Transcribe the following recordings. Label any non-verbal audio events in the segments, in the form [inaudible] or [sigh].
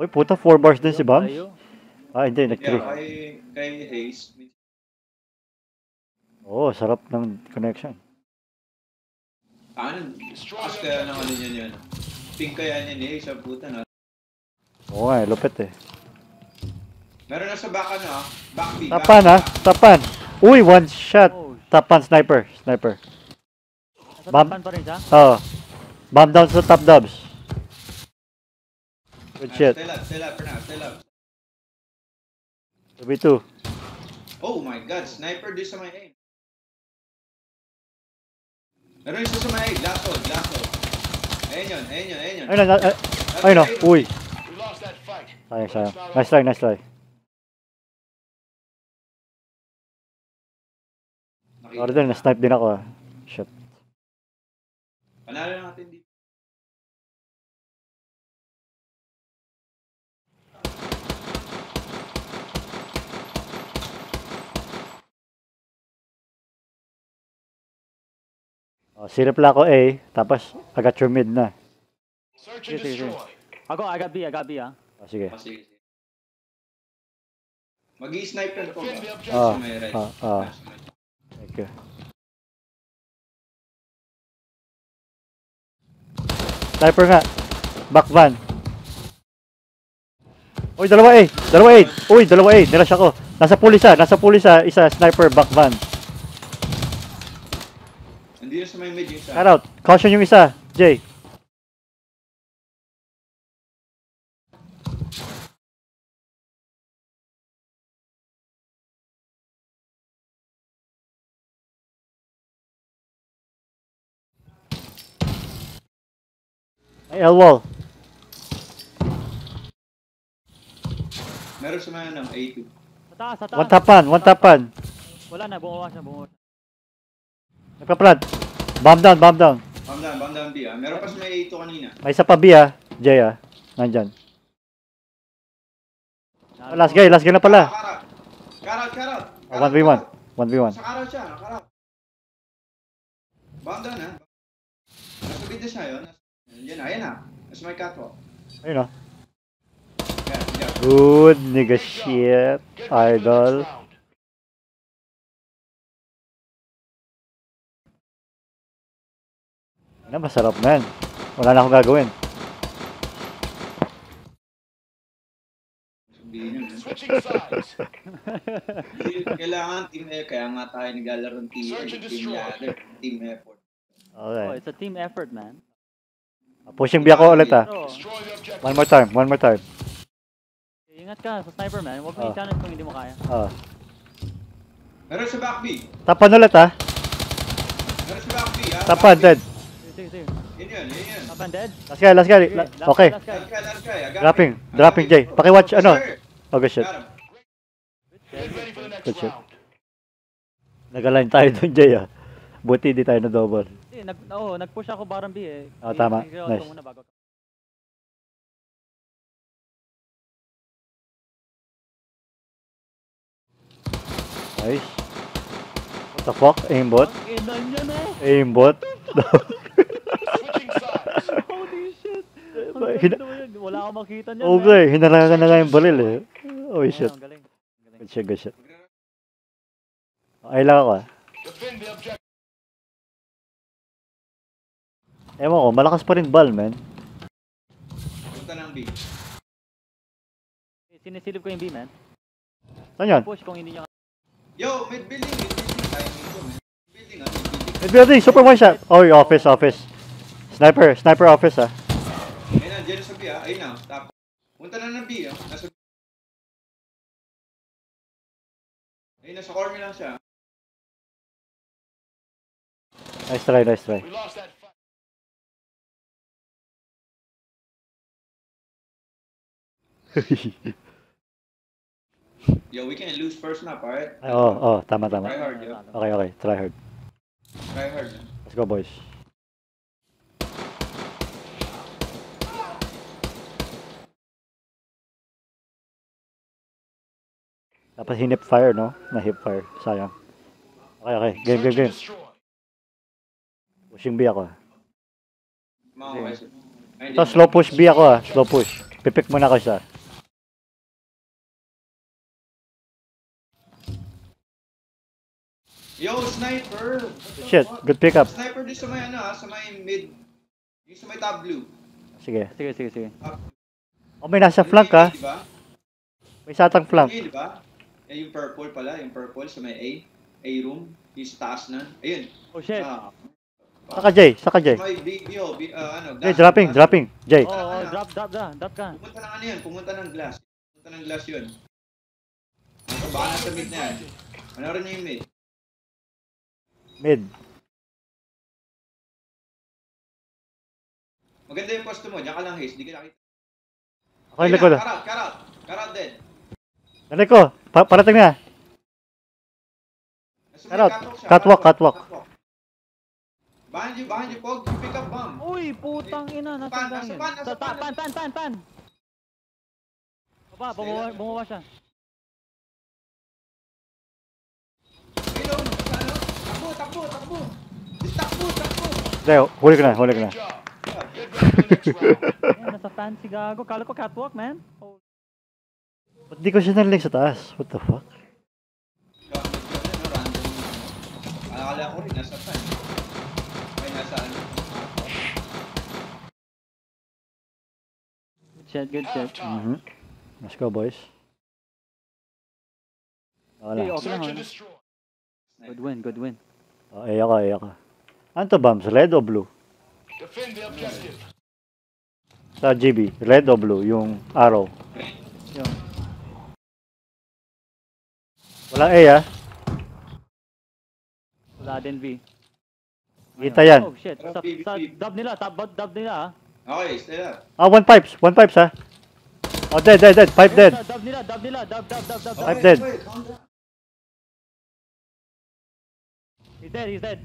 Uy, puta, 4 bars din si Bams. Ah, hindi, nag Yeah, 3. kay, kay Hayes. Oo, sarap ng connection. Ano? Mas kaya ano yun yun. Pink kaya niya ni Hayes, sa puta na. Oo nga, eh, lupit eh. Meron na sa back ano ah. Back B. Tapan ha, tapan. Uy, one shot. Oh, Tapan, sniper, sniper. nasa Bam- tapan pa rin siya. Oo. Bomb down sa top dubs. Good shit. Stay up, stay up for now, stay up. 2v2. Oh my god, sniper di sa may aim. Meron isa sa may aim, glass hold, glass hold. Ayun yun, ayun yun, ayun yun. Ayun na, ay, ayun na. Uy. We lost that fight. Sayang, sayang. Nice try, nice try. Nakita. Sorry din, na-snipe din ako ah. Shit. Panalo natin dito. Oh, silip lang ako A, tapos I got your mid na. Search Sige, and sige, sige. destroy. Ako, I got B, I got B ah. Oh, sige. Oh, sige. Mag-i-snipe. Ah, ah, ah. Sa may- Thank you. Sniper nga. Back van. Uy, dalawa A. Dalawa A. Uy, dalawa A. Nilash ako. Nasa pulisa. Nasa pulisa. Isa sniper back van. Na sa may mid yung isa. Cut out. Caution yung isa. Jay. Ay, L-wall. Meron sa may ano, A2. Sa taas, sa taas. One tapan. One tapan. Wala na, bumuwa siya, bumuwa. Nagpa-plant. Bomb down, bomb down. Bomb down, bomb down B ah. Meron pa sa may A2 kanina. May isa pa B ah. Jay ah. Nandyan. Oh, last guy, last guy na pala. Karat! Karat! Oh, 1v1. 1v1. Sa karat siya, karat. Bomb down ah. Nasa bid na siya yun. Yan na, yan na. Nasa may. Ayun oh. Yan, yan. Good nigga shit. Idol. Na, masarap na yan. Wala na akong gagawin. [laughs] Kailangan team eh, kaya nga tayo naglalaro ng team, team team effort. Oh, Okay. it's a team effort, man. Pushing B ako ulit ah. One more time, one more time. ingat ka sa sniper, man. Huwag mo Ah. i-challenge kung hindi mo kaya. Ah. Meron sa back B. Tapan ulit ah. Meron sa back B ah. Tapan, Back B. dead. Sige, sige. Yun yun, yun yun. Up and dead. Last guy, last guy. La- last- Okay. last guy. Last guy, last guy. I got Dropping, him. Dropping, Jay. Pakiwatch, ano? Sir, Oh, good shit. Good shit. Nag-align tayo dun, Jay ah. Buti di tayo na double. Hindi, nag, oo, nag-push ako bottom B eh. Oh, tama. I-figure out Nice. Nice. What the fuck? Aimbot? Aimbot? [laughs] Switching sides. Holy shit! Ang Ba- galing hina- yun. Wala akong makita niyan. Okay, hinarangan na nga yung baril eh. Oh shit. Good shit, good shit. Okay lang ako ah. Ewan ko, malakas pa rin ball, man. Punta ng B. Sinisilip ko yung B, man. Saan yan? Push kung hindi niya Yo, mid building, mid building. Man. Mid building ah, mid building. Mid building, super one shot. Oh, office, office. Sniper, sniper office ah. Ayun na, dyan sa B ah. Ayun na, stop. Punta na ng B ah. Nasa Ayun, nasa corner lang siya. Nice try, nice try. We lost that fight. [laughs] Yo, we can lose first map, alright? Oh, oh, tama, Try tama. hard, yo. Okay, okay, try hard. Try hard. Let's go, boys. Dapat hinip fire, no? Na hip fire. Sayang. Okay, okay. Game, game, game. Pushing B ako. ah. Ito, slow push B ako ah. Slow push. Pipik muna ako isa. Yo, sniper! Shit, good pickup. Sniper din sa may ano ah, sa may mid. Yung sa may top blue. Sige. Sige, sige, sige. Oh, may nasa flank Yung ha. A, Diba? May satang flank. Diba? Eh, yung purple pala, yung purple sa may A. A room. Yung sa taas na. Ayun. Oh shit. Ah, Saka Jay, saka Jay. sa may B, B, oh, B, ah, ano, Jay, glass- dropping, glass. dropping. Jay. Oh, oh, drop, drop, drop, drop ka. Pumunta ng ano yun, pumunta ng glass. Pumunta ng glass yun. Ano, baka nasa mid na yan. Ano rin yung mid? Mid. Maganda yung posto mo, diyan ka lang haze, di ka nakita. Ako yung likod. Karat, karat, karat din. Nalay ko. Pa parating na. Karat, catwalk catwalk, catwalk. Behind you, behind you, Pog. Pick up bomb. Uy, putang ina, nasa Pan, pan, ta- pan. pan, pan, pan, pan. Baba, bumaba, bumaba siya. Sa ano? Takbo, takbo, takbo. Takbo, takbo. Hindi, huli ko na, huli ko na. Good job. Get ready for the next round. Ayan, nasa fancy gago. Kala ko catwalk, man. Oh, Ba't di ko siya narinig sa taas? What the fuck? Akala ko rin, nasa pan. Ay, nasa ano. good shit, good shit. Halftime. Mhm. Let's go, boys. Wala. Okay, okay. Good win, good win. Oh, iya ka, iya ka. Ano to, Bams? Red o blue? Defend the objective. Sa GB, red o blue? Yung arrow. Yung, Walang A, ah. wala din V. Kita yan. Oh shit, sa, B, B, sa B. dub nila, top dub nila ah. Okay, stay up. Ah, one pipes. One pipes, ha? Oh, dead, dead, dead. Pipe dead. Dub nila, dub nila, dub, dub, dub, dub. Five dead. He's dead, he's dead.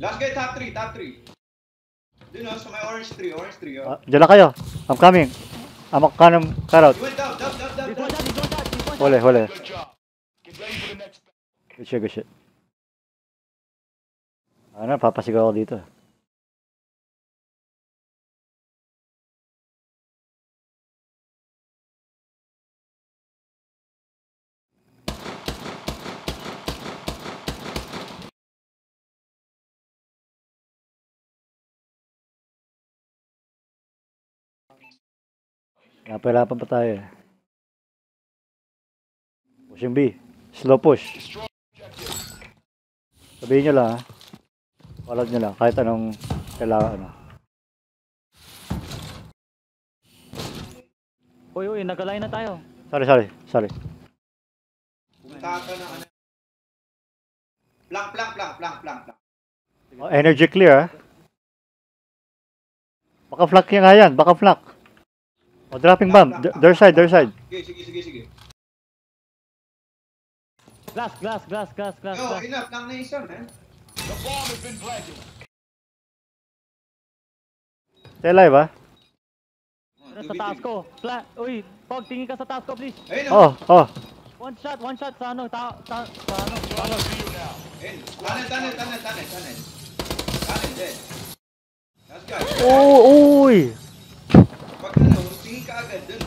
Last guy, top 3, top 3. Dun o, sa may orange tree, orange tree. Oh. Ah, Diyan lang kayo. I'm coming. I'm kanang cut out. You went down, down, down, down, He's one down. shot, he's one shot, he's one shot. Huli, huli. Good job. Get ready for the next Good shit. Ano, papasigaw ako dito. Napahirapan pa tayo eh. Pushing B. Slow push. Sabihin nyo lang ha. Follow nyo lang. Kahit anong kailangan ano. Uy, uy, nag-align na tayo. Sorry, sorry. Sorry. Pumunta ka ng ano. Plank, plank, plank, plank, plank, plank. Oh, energy clear ha. Baka flank yan nga yan. Baka flank. Oh, dropping bomb. Th- Their side, their side. Sige, sige, sige, sige. Glass, glass, glass, glass, glass, Yo, glass. enough, plank na isa, man. The bomb has been planted. Stay alive ha. Oh, Pero sa 2v3. taas ko. Fla uy, Pog, tingin ka sa taas ko, please. Ayun o. Oh, oh. One shot, one shot sa ano, ta, ta, sa ano. Ayun. Tunnel, tunnel, tunnel, tunnel, tunnel. Tunnel, dead. Last guy. Oh, uy. Pag ano, tingin ka agad dun,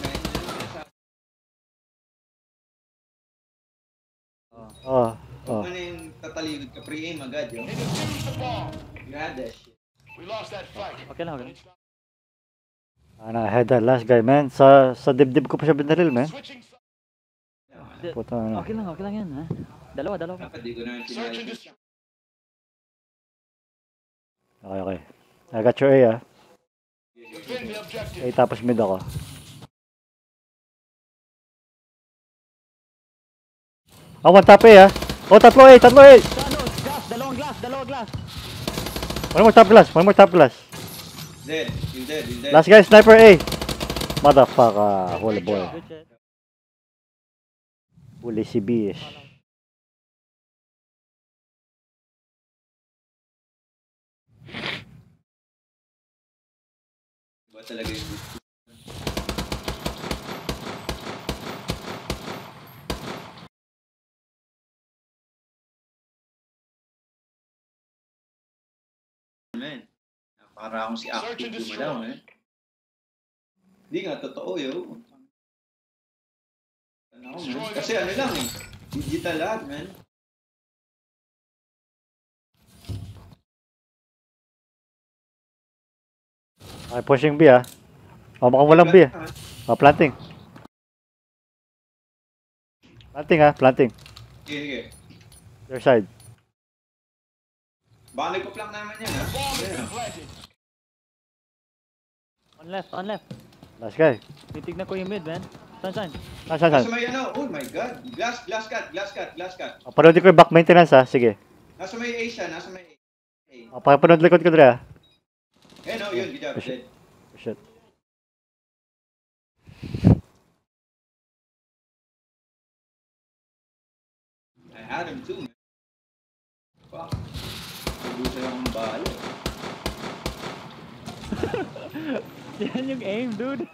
Oh, Huwag oh. mo na yung tatalikod ka, pre-aim agad. You had that shit. We lost that fight. Okay lang, okay lang. Ano, head that last guy, man. Sa sa dibdib ko pa siya binaril, man. Puta ano. Okay lang, okay lang yan, ha? Dalawa, dalawa. Dapat di ko na yung. Okay, okay. I got your A, ah. Defend the objective. A tapos mid ako. Ah, one tap A, ah. Oh, tatlo A, tatlo A. Glass, dalawang glass, dalawang glass. One more top glass, one more top glass. Dead. He's dead, he's dead. Last guy, sniper A. Motherfucker, holy boy. Huli si Bish. Iba talaga yung gusto. Man. Para akong si Active destroy. man. Hindi nga, totoo yo. Ano, man. Kasi ano lang eh. Digital lahat, man. Okay, pushing B ah. Oh, mukhang walang B ah. Oh, planting. Planting ah, planting. Sige, sige. Your side. Baka nagpa-plank naman yan, ha? Ah. On left, on left. Last guy. Titignan ko yung mid, man. Saan, saan? Ah, saan, saan? Nasa may ano, oh my god. Glass, glass cut, glass cut, glass cut. Oh, panoodin ko yung back maintenance ah. Sige. Nasa may A siya, nasa may A. Oh, pakipanood likod ko dre ah. Eh no, yun, good job. Oh, shit. Dead. Oh, shit. I had him too, man. Bahala. Yan yung aim, dude.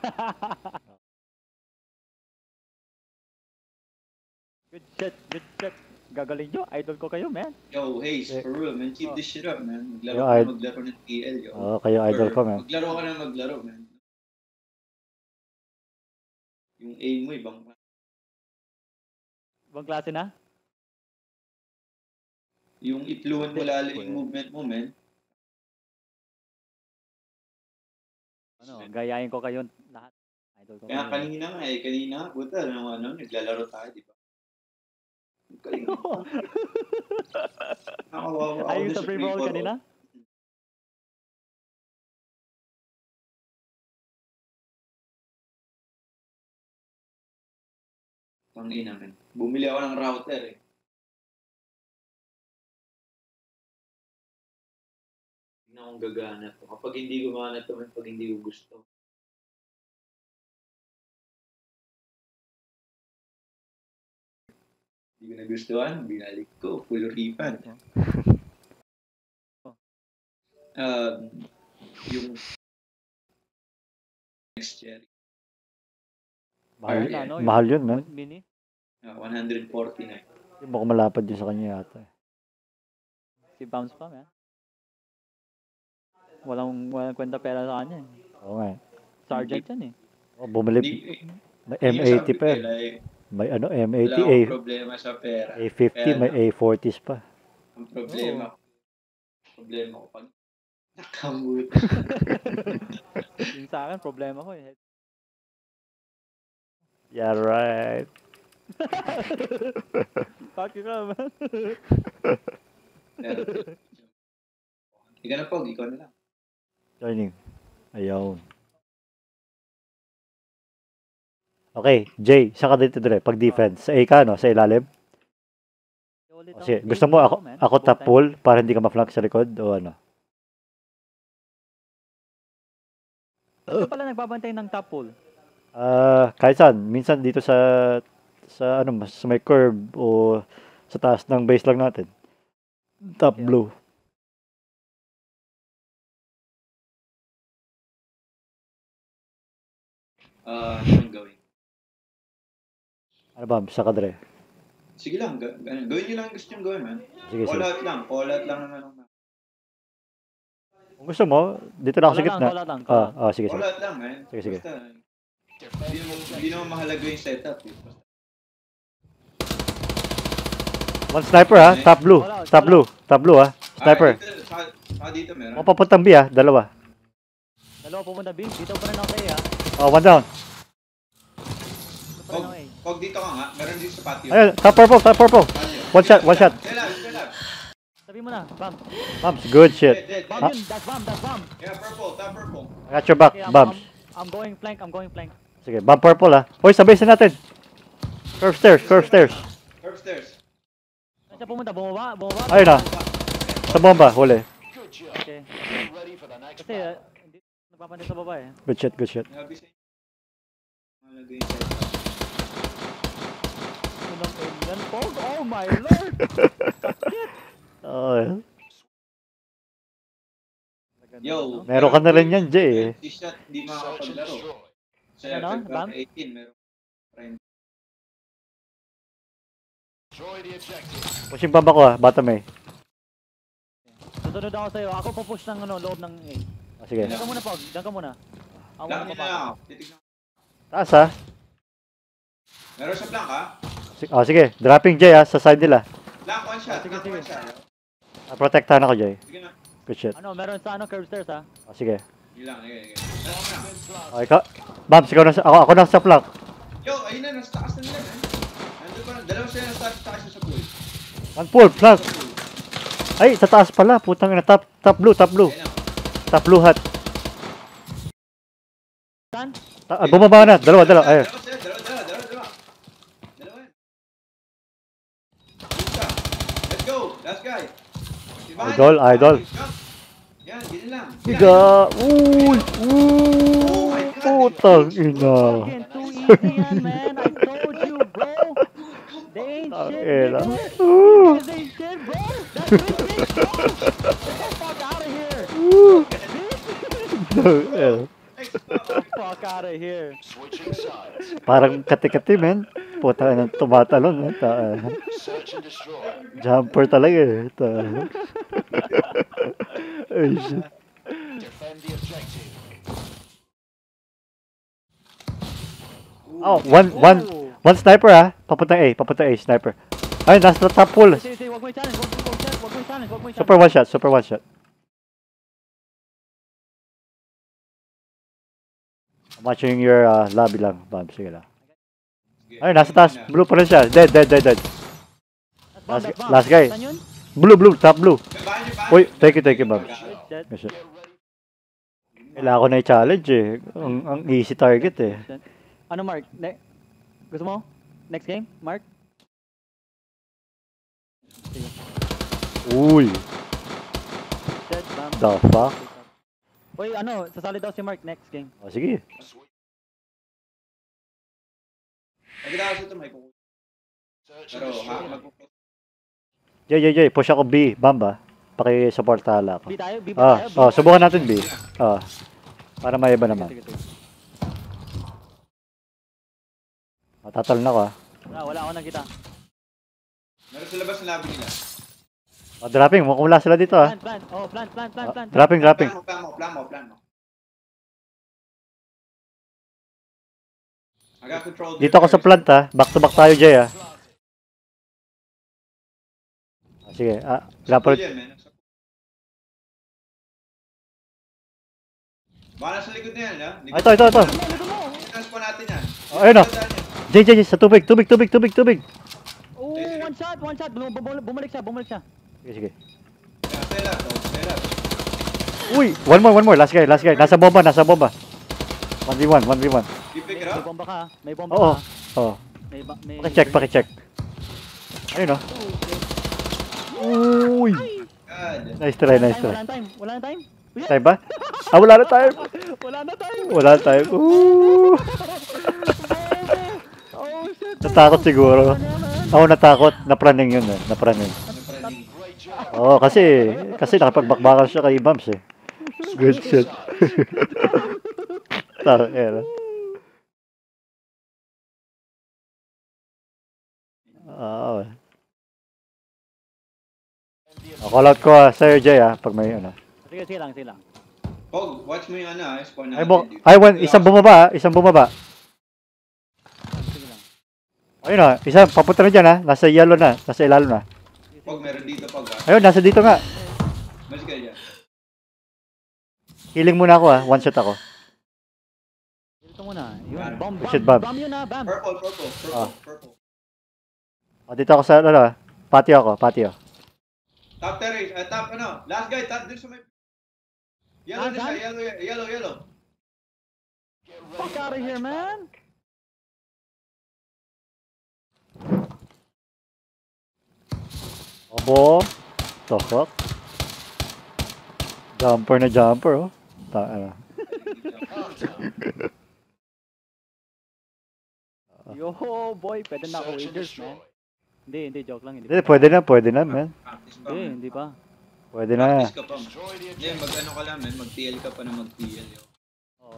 good shit, good shit. Gagaling nyo, idol ko kayo, man. Yo, Hayes, for real, man. Keep Oh. this shit up, man. Maglaro Yo, ka na maglaro ng TL, yo. Oo, kayo idol Or ko man. Maglaro ka na maglaro, man. Yung aim mo, ibang Ibang klase na? Yung i-fluent mo lalo yung movement mo, man. Ano, gayahin ko kayo lahat. Idol ko Kaya kayo. kanina nga eh, kanina, buta, ano, ano, naglalaro tayo, di ba? Galing. [laughs] Nakawawa ako Ayun sa free roll ball. kanina? Ang ina, man. Bumili ako ng router eh. Tingnan kung gagana to. Kapag hindi gumana to, man, pag hindi ko gusto. Hindi ko nagustuhan, binalik ko. Full refund. [laughs] Um, yung next year, Mahal, Ayun, ano, mahal yun man. Mini? uh, 149. Hindi mo ko malapad yun sa kanya yata. eh. Si Bounce pa, man. Walang, walang kwenta pera sa kanya. eh. Oo nga eh. Sergeant yan eh. Oh, bumili. Hindi, May hindi M80 sabi pa ko eh. eh, May ano, wala M80, akong A, problema sa pera. A50, may A40s pa. Ang problema, problema ko pag nakamut. [laughs] Yung sa akin, problema ko eh. Yeah, right. [laughs] Fuck you ka, man. Pero, Ikaw na pog, ikaw na lang. Joining. Ayaw. Okay, Jay, saka dito dire, pag defense. Sa A ka, no? Sa ilalim? Aim gusto mo ko, ako, ako top pull para hindi ka ma-flank sa likod o ano? Ito pala nagbabantay ng top pull. Ah, kahit saan, minsan dito sa sa ano, mas sa may curve o sa taas ng base lang natin. Top Yeah. blue. Ah, ano ang gawin? Ano ba, saka dire. Sige lang, ga- ga- gawin niyo lang ang gusto nyo gawin, man. Sige, All sige. out lang, all out lang naman. ang- Kung gusto mo, dito na ako sa Wala lang, gitna. wala lang. Ah, ah, sige, All sige. out lang, man. Sige, sige. Basta, hindi objective. hindi naman mahalaga yung setup. Eh. Basta, One sniper ha, top blue. Wala, Top wala. blue. Top blue ha. Sniper. Ah, dito, saka, saka dito meron. O papuntang B ha, dalawa. Dalawa pumunta B. Dito pa rin ako sa A, ha. Oh, one down. Pog, pog dito ka nga, meron dito sa patio. Ayun, top purple, top purple. One shot, one shot. Sabi mo na, Bam. Bams, good Dead, shit. dead, Bam dead. yun, that's Bam, that's Bam. Yeah, purple, top purple. I got your back, Okay, I'm, Bams. I'm, I'm going flank, I'm going flank. Sige, bomb purple ha. Hoy, sa base na natin. Curve stairs, curve stairs. Curve stairs. Saan siya pumunta? Bumaba? Bumaba? Ayun na. Sa bomba, huli. Good job. Okay. Get ready for the next Kasi, nagpapantay sa baba eh. Good shit, good shit. Sabi sa yung. [laughs] Unang aim yan, Pog. Oh my lord! Oh, Maganda, Yo. meron ka na rin yan, Jay. eh. Empty shot, and makakapaglaro. Sa Ano, Bam? 18, meron. Objective. Pushing bomb ako ha, bottom A. Susunod ako sa'yo. Ako pupush ng ano, loob ng A. Oh, sige. Diyan ka muna, Pog. Diyan ka muna. Ako Lang muna na papasok. ako. Titignan Taas ha. Meron sa plank ha? Sige, oh, sige. Dropping Jay ha, sa side nila. Plank one shot, Sige, plank sige. one shot. Ah, Protektahan ako Jay. Sige na. Good shit. Ano, meron sa ano, curve stairs ha? Oh, sige. Sige lang, sige, sige. Meron ka na. Oh, ikaw. Bams, ikaw na sa, ako, ako na sa flank. Yo, ayun na, nasa taas na nila, man. Nandun pa, dalawa sila nasa taas, taas sa pool. One pull, flank. Sa pool. Ay, sa taas pala. Putang ina, top, top blue, top blue. Ayun na. Top blue hat. Saan? Ta- ah, bumaba na. Dalawa, dalawa. Ayun. Idol, idol. Jump. Yan, ganyan lang. Higa. Uy, uy. Putang ina. Too easy yan, man. I told you, bro. They ain't shit. Uh, They ain't shit, bro. That's it is, bro. Get the fuck out of here. Fuck out of here. Switching sides. Parang kati-kati, men. Puta na tumatalon. Eh. Ta- Search and destroy. jumper talaga eh. Ta- Ay, shit. Defend the objective. Oh, one, one, one sniper ah. Papunta A, papunta A, sniper. Ay, nasa top pool. Super one shot, super one shot. Watching your uh, lobby lang, Bob. Sige lang. Ay, nasa taas. Blue pa rin siya. Dead, dead, dead, dead. Last- last guy. Blue, blue, top blue. Uy, thank you, thank you, Bob. Yes, sir. Kailangan ko na i-challenge eh. Ang, ang easy target eh. Ano, Mark? Ne Gusto mo? Next game, Mark? Uy, the fuck? Uy, ano, sasali daw si Mark next game. O, sige. Pagkatapos ito, may. Search Pero, ha. Jay, Jay, Jay, push ako B. Bamba. Paki-support hala ako. B tayo, B ba Ah, tayo? B oh, subukan natin B. Ah. Para may iba naman. Sige, sige, sige. Matatalon ako ah. Wala, wala ako nakita. Meron sa labas ng labi nila. Oh, dropping, mukhang wala sila dito ah. Plant, plant. Oh, plant, plant, plant, Ah, plant. dropping, dropping. Plan mo, plan mo, plan mo, plan mo. I got control. Dito ako sa plant ah. Back to back tayo, Jay ah. Ah, Sige, ah, man. Baka nasa likod na yan, ha? Ah, ito, ito, ito. Itas pa natin yan. Oh, ayun, oh. Jay, Jay, Jay, sa tubig, tubig, tubig, tubig, tubig. Oh, one shot, one shot. Bum- bum- Bumalik siya, bumalik siya. Sige, sige. Uy, one more, one more. Last guy, last guy. Nasa bomba, nasa bomba. 1v1, 1v1. You pick it May bomba ka, may bomba Oo. ka. Oh, May, ba- may... pakicheck, pakicheck. Ayun oh. Uy. Nice try, nice time, try. wala na time, wala na time. Time ba? Ah, wala na time. Wala na time. Wala na time. Ooh. Oh, shit. Natakot siguro. Ako natakot. Napraning yun eh. Napraning. Oo, kasi, kasi nakapagbakbakan siya kay Bams eh. Good shit. [laughs] Tara, era. Oo. Oh, call out ko ah, Sir Jay ah, pag may ano. Sige, sige lang, sige lang. Pog, watch mo yung ano, ah, spawn Ay, natin. bo, dude. ay, one, isang bumaba ah, isang bumaba. Ayun ah, isa, papunta na dyan ah, nasa yellow na, nasa ilalo na. Pog, meron dito, pog, ha? Ayun, nasa dito nga. Mas dyan. Healing muna ako ah, one shot ako. Dito muna. Yun, Bam. bomb, Shit, bomb. bomb. Bomb yun ah, bomb. Purple, purple, purple, Ah. purple. O, dito ako sa, ano ah, patio ako, patio. Top terrace, uh, top ano, last guy, top dun sa may... Yellow Ah, yellow, yellow, yellow. Fuck out of here, man. Obo. Fuck? Jumper na jumper oh. Ta ano. [laughs] Yo, boy, pwede na ako wagers, man. Hindi, hindi, joke lang. Hindi, Hindi, pwede na, pwede na, man. Hindi, hindi pa. Pwede na. Practice ka pa, Hindi, mag-ano ka lang, man. Mag-TL ka pa na mag-TL, yo.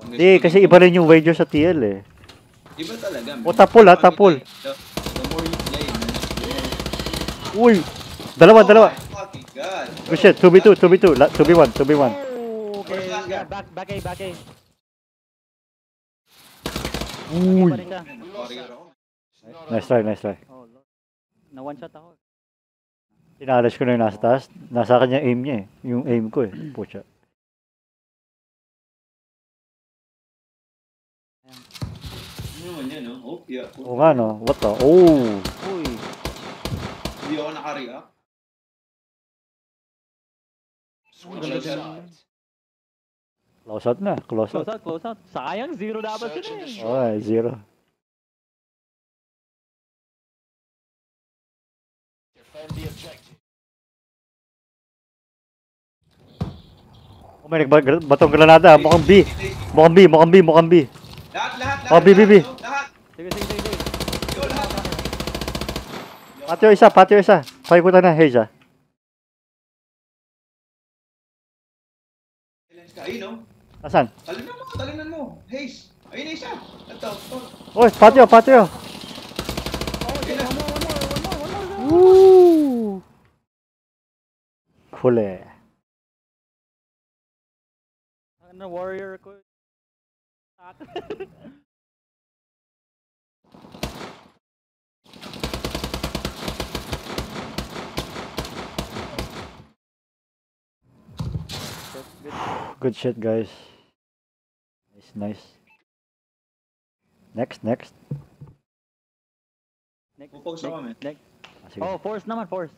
Hindi, kasi iba rin yung wager sa TL eh. Iba talaga, man. O, tapol, ah, Pag you tapol. play, The, more you play, man. Uy! Dalawa, Oh dalawa. God. Oh shit, 2v2, 2v2, la- 2v1, 2v1. Oh, okay. Yeah, back, back A, back A. Uy. Nice try, nice try. Oh. Na one shot ako. Inalis ko na yung nasa taas. Nasa kanya aim niya eh. Yung aim ko eh. Pucha. Ano? Oh, yeah. Oo nga no. What the? Oh. Uy. Hindi ako nakareact. Switching sides. Close out na. Close Close out. out, close out. Sayang, zero dapat and eh. Okay, zero. Defend the objective. Oh, may batong granada. Mukhang B. Mukhang B, mukhang B, mukhang B. Lahat, lahat, lahat. Oh, B, B, B. lahat. Sige, sige, sige. Patio isa, patio isa. Paikutan na, Haze ah. Asan? Talinan mo, talinan mo. Haze. Ayun na isa. Ito. Oh. Oy, patio, patio. Woo! Huli. Ano, warrior ko. Good shit, guys. Nice, nice. Next, next. Next, Pupogs ako, man. next, next. Ah, sige. Oh, force naman, force.